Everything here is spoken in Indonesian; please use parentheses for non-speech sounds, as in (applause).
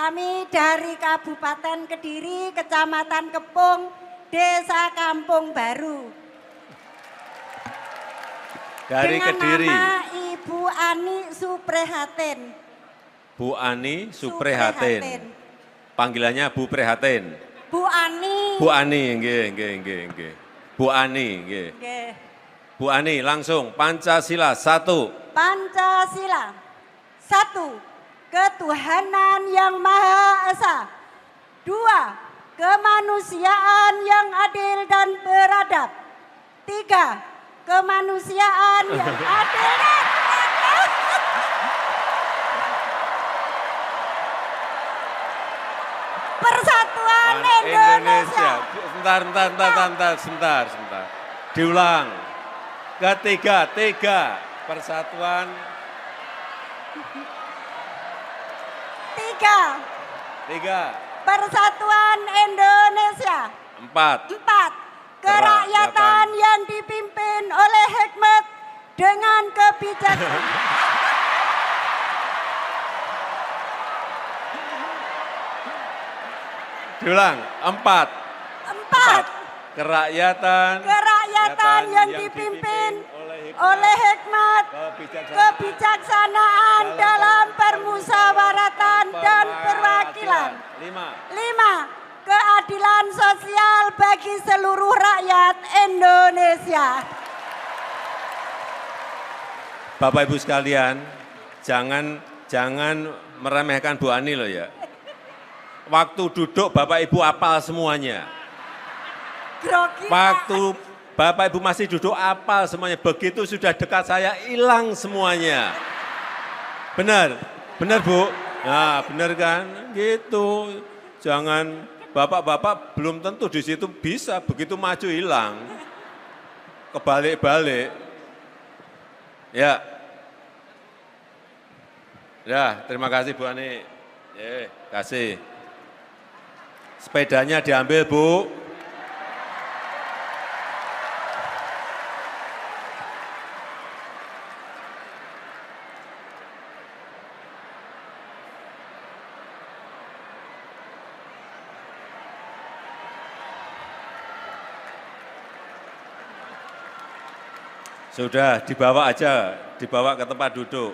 Kami dari Kabupaten Kediri, Kecamatan Kepung, Desa Kampung Baru. Dari Dengan Kediri, nama Ibu Ani Suprihatin. Bu Ani Suprihatin. Panggilannya Bu Prihatin. Bu Ani. Bu Ani, nggih, nggih, nggih, nggih. Bu Ani, nggih. Nggih. Bu Ani, langsung Pancasila satu. Pancasila. Satu, ketuhanan yang Maha Esa. Dua, kemanusiaan yang adil dan beradab. Tiga, kemanusiaan yang (laughs) adil dan Persatuan Indonesia. Sebentar, sebentar, sebentar, sebentar, sebentar, sebentar. Diulang. Ketiga, tiga. Persatuan, Tiga, tiga. Persatuan Indonesia. Empat. Empat, Kerakyatan. yang dipimpin oleh hikmat dengan kebijaksanaan. (laughs) Diulang. Empat. Empat, Kerakyatan. kerakyatan yang dipimpin oleh hikmat, kebijaksanaan, kebijaksanaan dalam permusawaratan. Lima. Lima, keadilan sosial bagi seluruh rakyat Indonesia. Bapak Ibu sekalian, jangan jangan meremehkan Bu Ani loh ya. Waktu duduk Bapak Ibu apal semuanya. Grogi. Waktu Bapak Ibu masih duduk apal semuanya. Begitu sudah dekat saya hilang semuanya. Benar? Benar Bu? Nah benar kan? Gitu. Jangan Bapak-bapak belum tentu di situ bisa. Begitu maju hilang. Kebalik-balik. Ya. Ya, terima kasih Bu Ani. Ya, kasih. Sepedanya diambil Bu. Sudah, dibawa aja, dibawa ke tempat duduk.